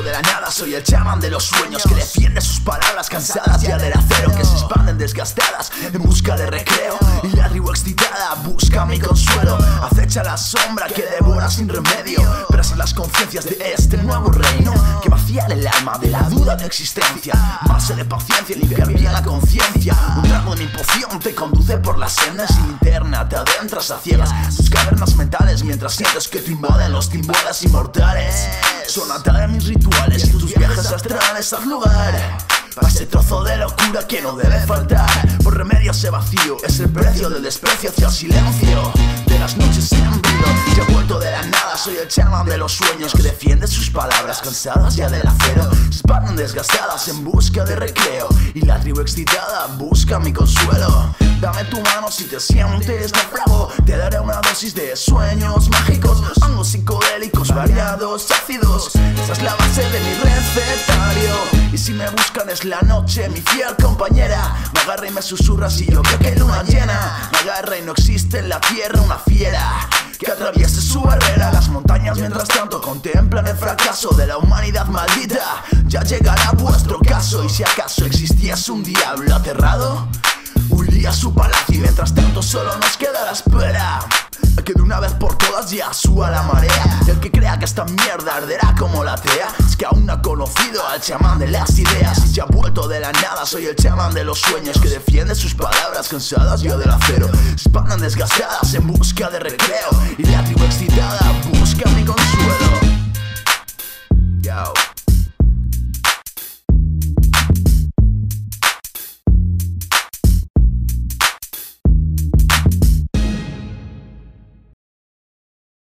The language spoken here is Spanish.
de la nada, soy el chamán de los sueños Que defiende sus palabras cansadas ya del acero Que se expanden desgastadas en busca de recreo. Y la tribu excitada busca mi consuelo Acecha la sombra que devora sin remedio Presas las conciencias de este nuevo reino Que vacía el alma de la duda de existencia. Base de paciencia, limpiar bien la conciencia. Un trago de mi poción te conduce por las sendas y linterna Te adentras a ciegas tus cavernas mentales Mientras sientes que te invaden los timbuelas inmortales. Sonata de mis rituales y tus viajes astrales al lugar. Para ese trozo de locura que no debe faltar. Por remedio ese vacío Es el precio del desprecio hacia el silencio. De las noches en vivo chamán de los sueños Que defiende sus palabras Cansadas ya del acero. Expanden desgastadas en busca de recreo Y la tribu excitada busca mi consuelo. Dame tu mano si te sientes naufrago Te daré una dosis de sueños mágicos Hongos psicodélicos variados, ácidos. Esa es la base de mi recetario. Y si me buscan es la noche, mi fiel compañera. Me agarra y me susurra si yo creo que luna llena. Me agarra y no existe en la tierra una fiera que atraviese su barrera mientras tanto contemplan el fracaso de la humanidad maldita. Ya llegará vuestro caso y si acaso existiese un diablo aterrado Huiría su palacio y mientras tanto solo nos queda la espera. Que de una vez por todas ya suba la marea el que crea que esta mierda arderá como la tea. Es que aún no ha conocido al chamán de las ideas Y ya vuelto de la nada. Soy el chamán de los sueños Que defiende sus palabras cansadas yo del acero. Se expanden desgastadas en busca de recreo Y la tribu excitada